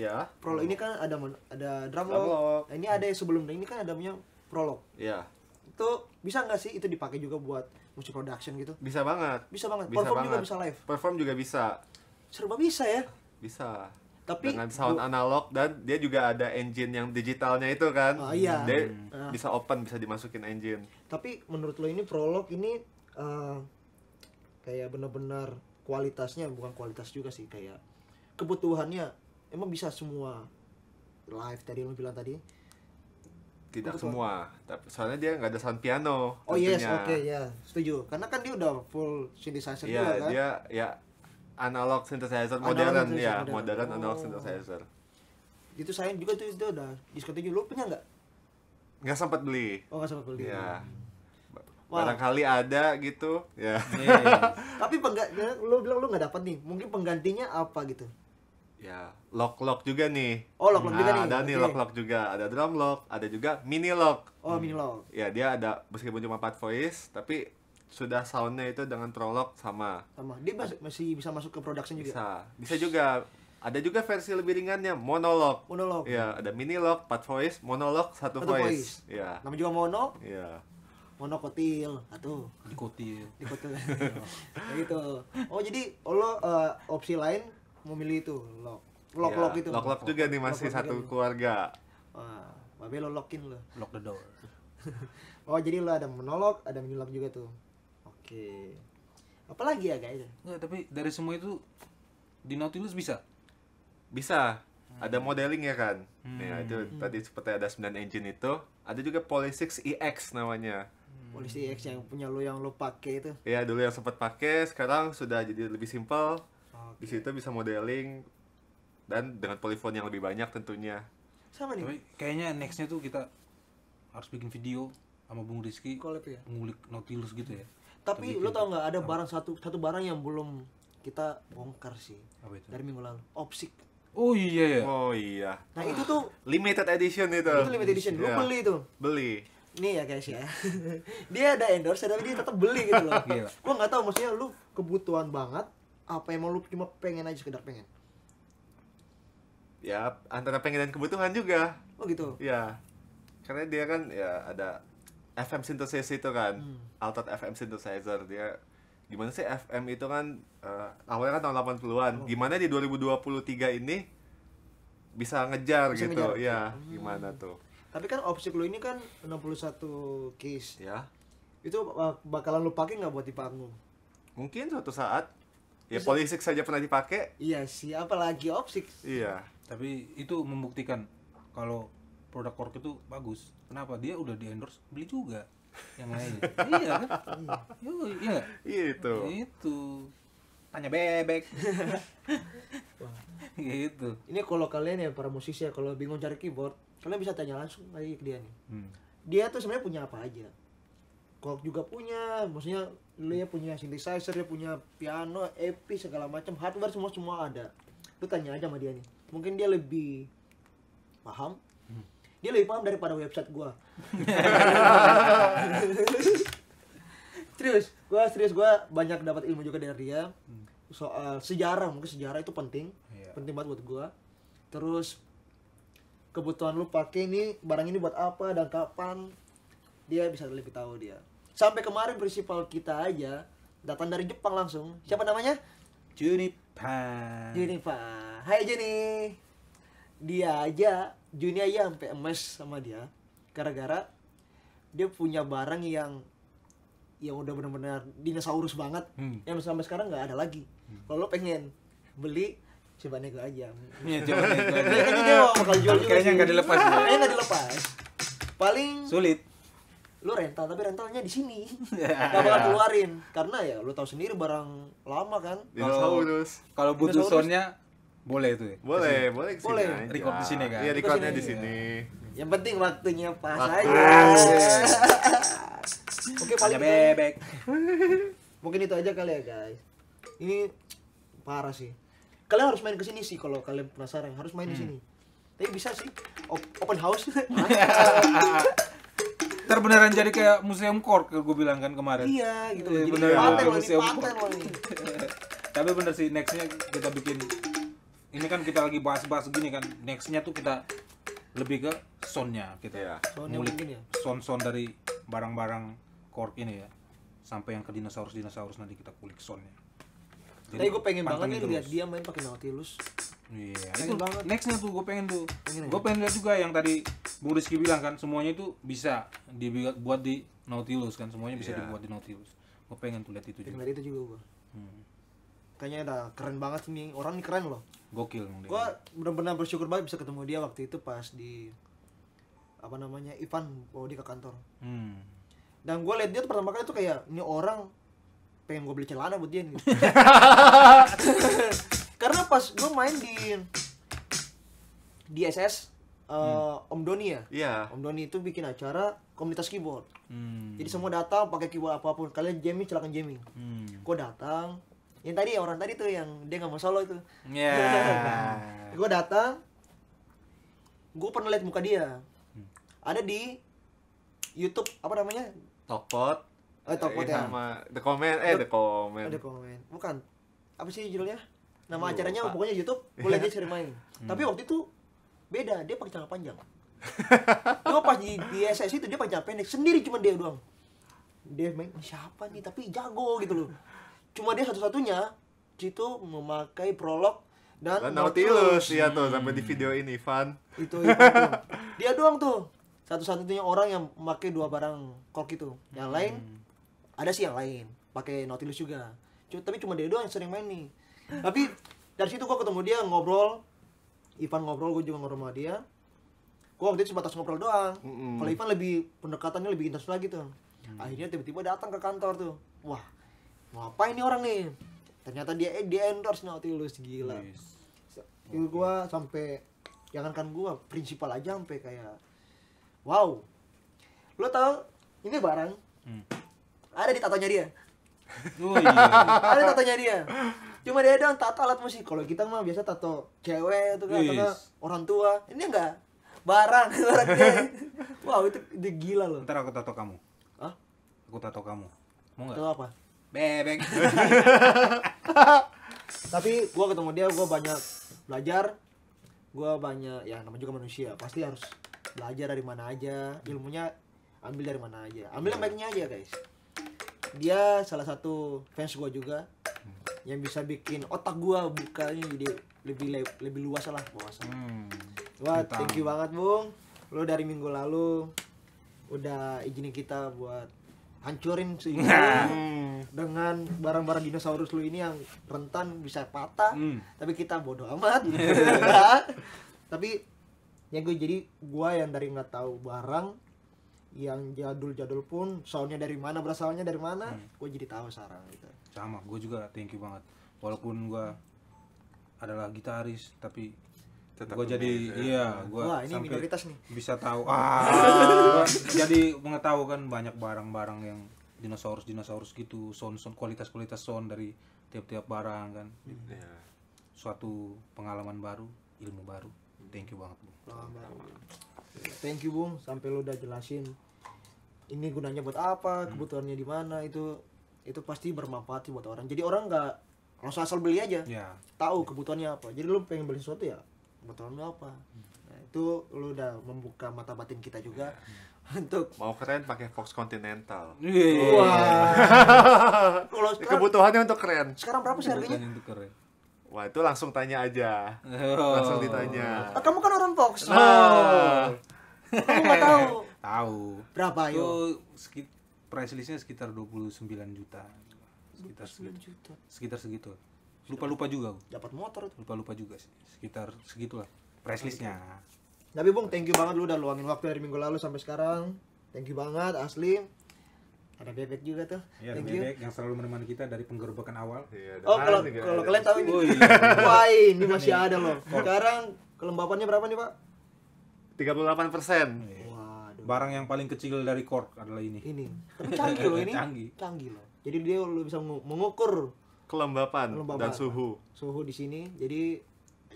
ya. Prolog. Ini kan ada ada drum Drum log log. nah, ini ada yang sebelum. Ini kan ada namanya prolog. Iya itu bisa nggak sih itu dipakai juga buat musik production gitu? Bisa banget. Bisa banget. Bisa perform banget. juga bisa live. Perform juga bisa. Serba bisa ya? Bisa. Tapi dengan sound bu- analog dan dia juga ada engine yang digitalnya itu kan. Oh, iya. dia Hmm. bisa open bisa dimasukin engine. Tapi menurut lo ini prolog ini eh, kayak benar-benar kualitasnya bukan kualitas juga sih kayak kebutuhannya emang bisa semua live tadi lo bilang tadi tidak Betul. semua tapi soalnya dia nggak ada sound piano oh yes tentunya. oke ya setuju karena kan dia udah full synthesizer Iya, juga kan dia ya analog synthesizer Analog modern synthesizer ya, modern. modern analog Oh. synthesizer. itu saya juga tuh itu udah diskon tujuh lo punya nggak Nggak sempat beli. oh nggak sempat beli Ya. Wah. Barangkali ada gitu. Ya. Iya. [LAUGHS] tapi pengga lo bilang lo nggak dapat nih mungkin penggantinya apa gitu Ya, lock-lock juga nih. Oh, lock-lock juga nih, Ada nih oke. lock-lock juga, ada drum lock, ada juga mini lock. oh mini lock Ya, dia ada meskipun cuma 4 voice, tapi sudah soundnya itu dengan prolog sama. sama dia masih, masih bisa masuk ke production juga Bisa. Bisa juga. Ada juga versi lebih ringannya, monolog. monolog Ya, ada mini lock, 4 voice, monolog, satu, Satu voice. voice. Ya. nama juga mono Iya. mono kotil atau Ikuti. di kotil [LAUGHS] kayak gitu oh jadi lo eh, opsi lain memilih itu lock lock Ya, lock itu Lock-lock juga nih masih satu keluarga. wah babe lo lockin lo Lock the door. [LAUGHS] oh jadi lo ada monolog ada lock juga tuh oke apalagi ya guys Enggak, tapi dari semua itu di Nautilus bisa. Bisa. Ada modeling ya kan. Hmm. Ya, itu tadi seperti ada 9 engine itu, ada juga Poly 6 EX namanya. polisi X yang punya lo yang lo pakai itu Ya, dulu yang sempat pakai, sekarang sudah jadi lebih simpel. Oke. Di situ bisa modeling dan dengan polyphone yang lebih banyak tentunya. sama nih Tapi kayaknya nextnya tuh kita harus bikin video sama Bung Rizky collab ya ngulik Nautilus gitu ya. tapi lo tau nggak ada barang satu satu barang yang belum kita bongkar sih Apa itu? dari minggu lalu opsik Oh iya ya. Oh iya. nah itu tuh Limited edition itu. itu limited edition lo Ya, beli tuh Beli. nih ya guys ya [LAUGHS] dia ada endorse tapi dia tetap beli gitu loh Gila. gua nggak tahu maksudnya lu kebutuhan banget apa emang lu cuma pengen aja sekedar pengen Ya, antara pengen dan kebutuhan juga. oh gitu Ya. Karena dia kan ya ada FM synthesis itu kan. Hmm. Altered FM synthesizer dia gimana sih FM itu kan eh, awalnya kan tahun 80-an. Oh. Gimana di 2023 ini bisa ngejar Bisa gitu. ngejar. Ya, Hmm. gimana tuh? tapi kan opsik lu ini kan 61 case Ya. itu uh, bakalan lu pakai nggak buat di panggung Mungkin suatu saat ya Bisa. Polysix saja pernah dipakai. iya sih apalagi opsik Iya. Tapi itu membuktikan kalau produk Kork itu bagus. Kenapa? Dia udah di endorse beli juga yang lainnya. [LAUGHS] iya kan? Iya. Iya nggak? Itu. Itu. Tanya bebek. [LAUGHS] gitu. ini kalau kalian ya para musisi ya kalau bingung cari keyboard kalian bisa tanya langsung aja ke dia nih Hmm. dia tuh sebenarnya punya apa aja Korg juga punya maksudnya lu ya punya synthesizer dia punya piano EP segala macam hardware semua semua ada. Lu tanya aja sama dia nih. Mungkin dia lebih paham. Dia lebih paham daripada website gua. [LAUGHS] Serius gua serius gua banyak dapat ilmu juga dari dia. Soal sejarah mungkin sejarah itu penting. Iya. penting banget buat gua. Terus kebutuhan lu pakai ini barang ini buat apa dan kapan dia bisa lebih tahu dia sampai kemarin prinsipal kita aja datang dari Jepang langsung siapa namanya Juniper. Juniper Hai Juni dia aja Juni aja sampai emes sama dia gara-gara dia punya barang yang yang udah benar-benar dinosaurus banget Hmm. yang sampai sekarang nggak ada lagi kalau lo pengen beli coba nego aja Iya, coba [LAUGHS] gua aja. kayaknya dia bakal jual juga Kayaknya nggak dilepas ya. kayaknya nggak dilepas paling Sulit. Lu rental tapi rentalnya di sini [LAUGHS] Ya. nggak bakal keluarin karena ya lu tahu sendiri barang lama kan Dinosaurus. Kalau butuh soundnya boleh tuh ya. Boleh, boleh ke sini Boleh. aja. Record di sini kan? Iya, recordnya Record di di sini. yang penting waktunya pas Waktu. aja [LAUGHS] oke paling itu- bebek. mungkin itu aja kali ya guys ini parah sih kalian harus main ke sini sih kalau kalian penasaran harus main di Hmm. sini tapi bisa sih Op- open house [LAUGHS] Ntar beneran jadi kayak museum kork gue bilang kan kemarin. iya gitu Iya, paten loh Museum paten kok. loh ini [LAUGHS] Tapi bener sih nextnya kita bikin ini kan kita lagi bahas-bahas gini kan nextnya tuh kita lebih ke soundnya kita Iya. Soundnya ngulik mungkin ya. sound-sound dari barang-barang kork ini ya sampai yang ke dinosaurus dinosaurus nanti kita kulik soundnya. Tapi gue pengen banget nih terus. lihat dia main pakai Nautilus Iya, itu banget. nextnya tuh gue pengen tuh. Pengen ya? Gue pengen lihat juga yang tadi Bung Rizky bilang kan semuanya itu bisa dibuat di Nautilus kan semuanya bisa Iya. dibuat di Nautilus. Gue pengen tuh lihat itu pengen juga. lihat itu juga gue Hmm. kayaknya udah keren banget sih nih orang ini keren loh Gokil gue benar-benar bersyukur banget bisa ketemu dia waktu itu pas di apa namanya Ivan bawa dia ke kantor Hmm. dan gue lihat dia tuh pertama kali tuh kayak ini orang pengen gue beli celana buat dia nih. [LAUGHS] Karena pas gue main di di SS eh, Om Doni ya? Iya. Om Doni itu bikin acara komunitas keyboard. Hmm. jadi semua datang pakai keyboard apa pun. Kalian jamming silakan jamming. Hmm. gue datang. Yang tadi orang tadi tuh yang dia nggak mau solo itu. [LAUGHS] Ya. gue datang. Gue pernah lihat muka dia. Ada di YouTube apa namanya? Tokpot. Eh, Tokpot Eh, ya. Sama The Comment, eh The Comment. ada komen bukan. Apa sih judulnya? Nama Lupa. acaranya pokoknya YouTube lihat dia sering main. Tapi waktu itu beda dia pakai celana panjang. [LAUGHS] Gue pas di, di SS itu dia pakai celana pendek. Sendiri cuma dia doang. Dia main "Ini siapa nih? Tapi jago gitu loh. Cuma dia satu-satunya situ memakai prolog dan Dan Nautilus, iya tuh sampai di video ini, Van. itu Ivan tuh. dia doang tuh. Satu-satunya orang yang memakai dua barang kork itu. Yang lain ada sih yang lain pakai Nautilus juga. Cu- tapi cuma dia doang yang sering main nih. Tapi dari situ gua ketemu dia ngobrol. Ivan ngobrol gue juga ngobrol sama dia. Gua waktu itu sebatas ngobrol doang. Mm-mm. kalau Ivan lebih pendekatannya lebih intens lagi tuh. Akhirnya tiba-tiba datang ke kantor tuh. Wah mau apa ini orang nih? Ternyata dia eh, dia endorse Nautilus gila. Wis. itu gua sampai jangankan gua prinsipal aja sampai kayak wow. Lo tau ini barang. Hmm. Ada di tatonya dia Oh iya. [LAUGHS] ada tatonya dia cuma dia doang tato alat musik kalau kita mah biasa tato cewek kan atau Yes. nggak orang tua ini enggak barang [LAUGHS] barang dia wow itu, itu gila loh Ntar aku tato kamu. Hah? Aku tato kamu. Mau nggak? itu apa Bebek. [LAUGHS] tapi gua ketemu dia gua banyak belajar gua banyak ya namanya juga manusia pasti harus belajar dari mana aja ilmunya ambil dari mana aja ambil yang baiknya aja guys dia salah satu fans gua juga yang bisa bikin otak gua buka ini jadi lebih le- lebih luas lah wawasan Hmm. wah Mantap. thank you banget bung lo dari minggu lalu udah izinin kita buat hancurin si [LAUGHS] Hmm. dengan barang-barang dinosaurus lu ini yang rentan bisa patah Hmm. tapi kita bodoh amat [LAUGHS] tapi ya gue jadi gua yang dari nggak tahu barang yang jadul-jadul pun soundnya dari mana berasalnya dari mana gue jadi tahu sekarang gitu Sama, gue juga thank you banget. Walaupun gue adalah gitaris, tapi Tetap gue jadi amazing. iya gue wah ini sampai minoritas nih bisa tahu [LAUGHS] ah jadi mengetahui kan banyak barang-barang yang dinosaurus dinosaurus gitu sound sound kualitas kualitas sound dari tiap-tiap barang kan Iya. suatu pengalaman baru ilmu baru thank you banget bu. Thank you bung. Sampai lu udah jelasin ini gunanya buat apa kebutuhannya di mana itu itu pasti bermanfaat sih buat orang. Jadi orang nggak langsung asal beli aja. Ya. Tahu kebutuhannya apa. Jadi lu pengen beli sesuatu ya kebutuhan lu apa. Nah, itu lu udah membuka mata batin kita juga [LAUGHS] untuk Mau keren pakai Fox Continental. wah. [LAUGHS] Kalau sekarang, Kebutuhannya untuk keren. sekarang berapa sih harganya? Keren Wah, itu langsung tanya aja. Oh. Langsung ditanya. Ah, kamu kan orang Fox? Oh. kamu nggak tahu? [LAUGHS] Tahu. Berapa itu yo sekit price listnya sekitar 29 juta. Sekitar segitu. juta. Sekitar segitu. Lupa-lupa juga dapat motor itu lupa-lupa juga sih. Sekitar segitulah price listnya. Tapi bung thank you banget lu udah luangin waktu dari minggu lalu sampai sekarang. Thank you banget asli ada bebek juga tuh. Ya thank you. bebek yang selalu menemani kita dari penggerebekan awal. Iya, oh kalau kalau ada. kalian tahu ini. Oh, iya. wah ini masih ada loh sekarang kelembapannya berapa nih pak? 38 persen. Waduh. Barang yang paling kecil dari cork adalah ini. Ini. Tapi [LAUGHS] canggih loh ini. Canggih. canggih loh. Jadi dia lu bisa mengu- mengukur kelembapan, Kelembapan. dan suhu. Suhu di sini. Jadi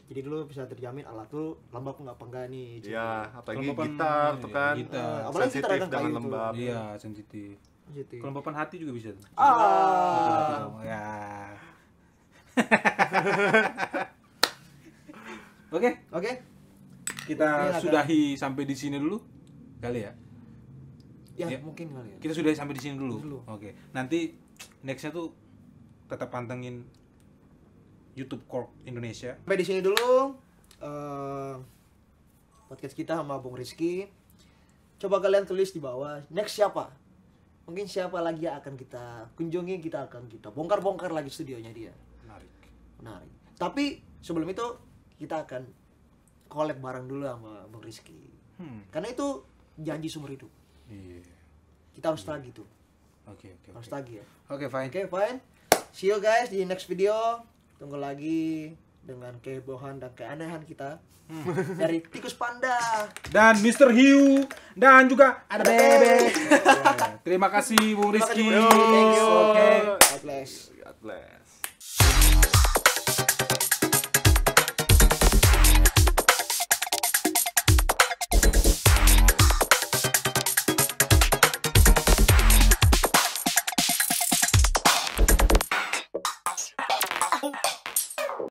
jadi dulu bisa terjamin alat tuh lembab nggak apa enggak nih ya apalagi Kelembapan, gitar tuh iya, kan. gitar. Eh, apalagi sensitif kan dengan lembab. Iya sensitif Gitu. kelembapan hati juga bisa tuh. ah. Oh, ya. [LAUGHS] Oke. Oke. Kita Ini agak- sudahi sampai di sini dulu kali ya? Ya Ya. mungkin kali ya. Kita sudahi sampai di sini dulu. Dulu. oke. Nanti nextnya tuh tetap pantengin YouTube Cork Indonesia. Sampai di sini dulu eh, podcast kita sama Bung Rizky. Coba kalian tulis di bawah next siapa mungkin siapa lagi yang akan kita kunjungi kita akan kita bongkar-bongkar lagi studionya dia. Menarik. Menarik. Tapi sebelum itu kita akan collab bareng dulu sama Bung Rizky. Hmm. karena itu janji seumur hidup. Iya. Kita harus tagih tuh. Oke oke harus oke. tagih ya? Oke fine. Oke, fine. See you guys di next video. Tunggu lagi dengan kehebohan dan keanehan kita [LAUGHS] dari tikus panda. dan Mr. Hiu dan juga ada Ada Bebe Bebe. terima kasih Bung Terima kasih, Rizky Bung Rizky. Thank you. oke God bless. God bless.